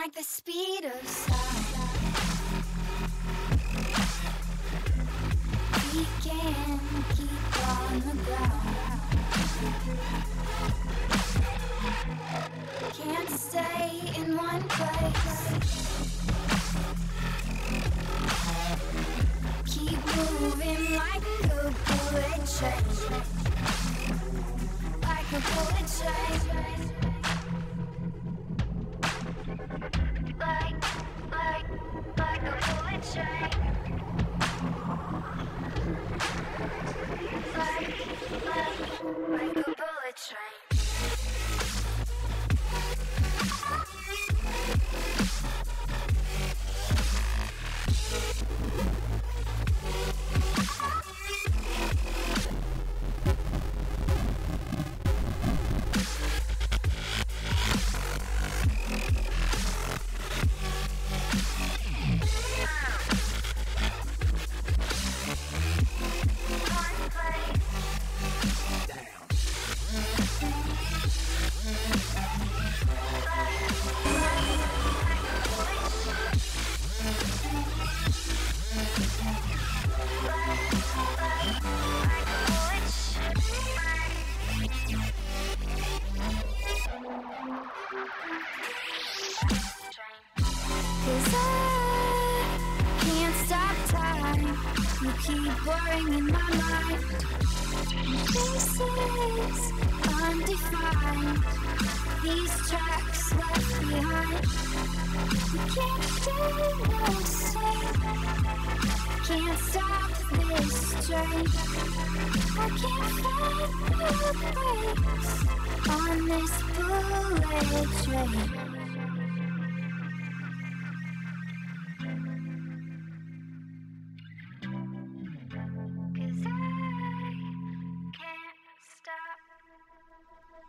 Like the speed of sound. We can keep on the ground. Can't stay in one place. Keep moving like a bullet train. Like a bullet train. A keep in my mind. Faces undefined. These tracks left behind. You can't stay the same. Can't stop this train. I can't find the brakes on this bullet train.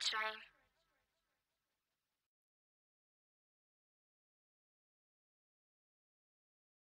Train.